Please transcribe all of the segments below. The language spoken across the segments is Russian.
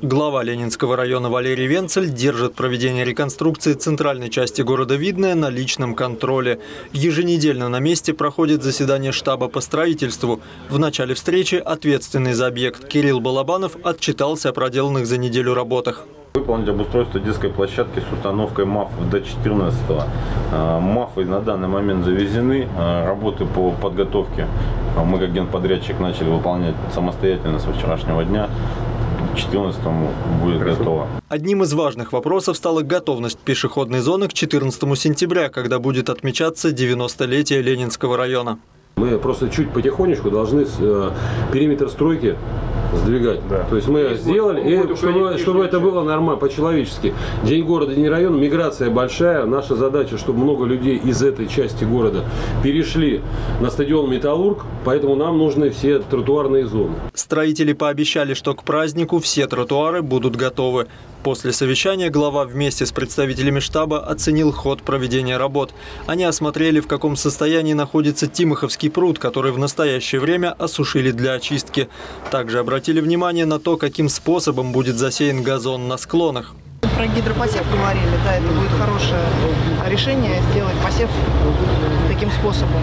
Глава Ленинского района Валерий Венцель держит проведение реконструкции центральной части города Видное на личном контроле. Еженедельно на месте проходит заседание штаба по строительству. В начале встречи ответственный за объект Кирилл Балабанов отчитался о проделанных за неделю работах. Выполнить обустройство детской площадки с установкой МАФ до 14 -го. МАФы на данный момент завезены. А, работы по подготовке а, мы как генподрядчик начали выполнять самостоятельно со вчерашнего дня. 14 будет Хорошо. готово. Одним из важных вопросов стала готовность пешеходной зоны к 14 сентября, когда будет отмечаться 90-летие Ленинского района. Мы просто чуть потихонечку должны э, периметр стройки сдвигать. Да. То есть мы и сделали, и чтобы, чтобы это было нормально, по-человечески. День города, день района, миграция большая. Наша задача, чтобы много людей из этой части города перешли на стадион «Металлург», поэтому нам нужны все тротуарные зоны. Строители пообещали, что к празднику все тротуары будут готовы. После совещания глава вместе с представителями штаба оценил ход проведения работ. Они осмотрели, в каком состоянии находится Тимоховский пруд, который в настоящее время осушили для очистки. Также обратили внимание на то, каким способом будет засеян газон на склонах. Про гидропосев говорили, да, это будет хорошее решение сделать посев таким способом.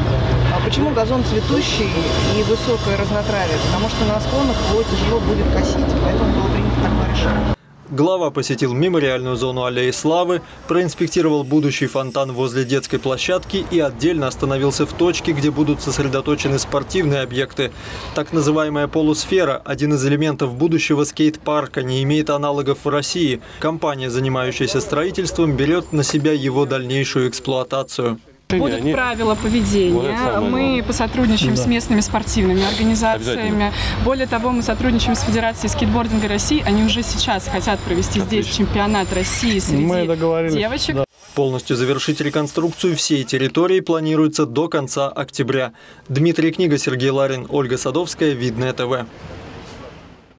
А почему газон цветущий и высокое разнотравие? Потому что на склонах его тяжело будет косить, поэтому было принято такое решение. Глава посетил мемориальную зону Аллеи Славы, проинспектировал будущий фонтан возле детской площадки и отдельно остановился в точке, где будут сосредоточены спортивные объекты. Так называемая полусфера – один из элементов будущего скейт-парка, не имеет аналогов в России. Компания, занимающаяся строительством, берет на себя его дальнейшую эксплуатацию. Будут они... правила поведения. Вот мы посотрудничаем да. с местными спортивными организациями. Более того, мы сотрудничаем с Федерацией скейтбординга России. Они уже сейчас хотят провести Отлично. здесь чемпионат России среди мы девочек. Да. Полностью завершить реконструкцию всей территории планируется до конца октября. Дмитрий Книга, Сергей Ларин, Ольга Садовская, Видное ТВ.